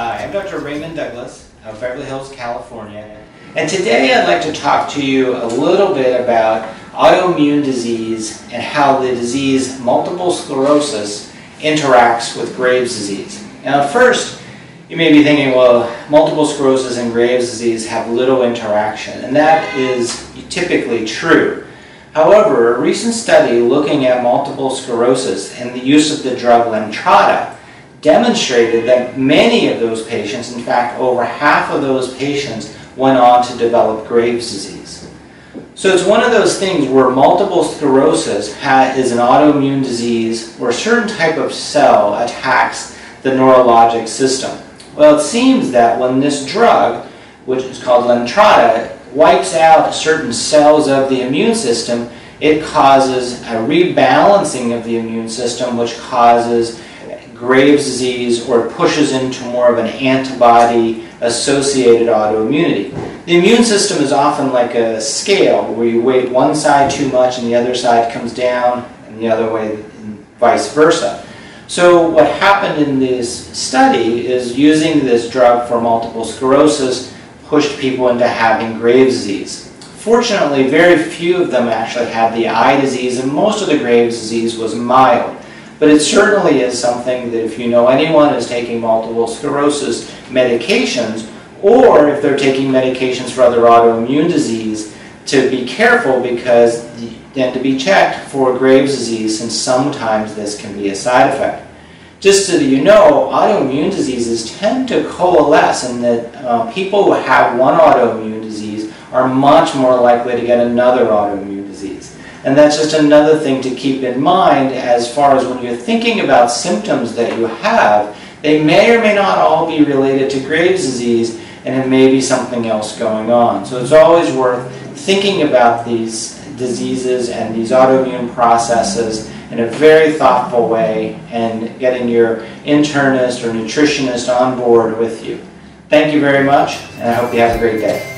Hi, I'm Dr. Raymond Douglas of Beverly Hills, California. And today I'd like to talk to you a little bit about autoimmune disease and how the disease multiple sclerosis interacts with Graves' disease. Now at first, you may be thinking, well, multiple sclerosis and Graves' disease have little interaction, and that is typically true. However, a recent study looking at multiple sclerosis and the use of the drug Lemtrada demonstrated that many of those patients, in fact over half of those patients, went on to develop Graves' disease. So it's one of those things where multiple sclerosis is an autoimmune disease where a certain type of cell attacks the neurologic system. Well, it seems that when this drug, which is called Lemtrada, wipes out certain cells of the immune system, it causes a rebalancing of the immune system, which causes Graves' disease or pushes into more of an antibody associated autoimmunity. The immune system is often like a scale where you weight one side too much and the other side comes down and the other way vice versa. So what happened in this study is using this drug for multiple sclerosis pushed people into having Graves' disease. Fortunately, very few of them actually had the eye disease and most of the Graves' disease was mild. But it certainly is something that if you know anyone is taking multiple sclerosis medications, or if they're taking medications for other autoimmune disease, to be careful because then to be checked for Graves' disease since sometimes this can be a side effect. Just so that you know, autoimmune diseases tend to coalesce in that uh, people who have one autoimmune disease are much more likely to get another autoimmune. And that's just another thing to keep in mind as far as when you're thinking about symptoms that you have, they may or may not all be related to Graves' disease and it may be something else going on. So it's always worth thinking about these diseases and these autoimmune processes in a very thoughtful way and getting your internist or nutritionist on board with you. Thank you very much and I hope you have a great day.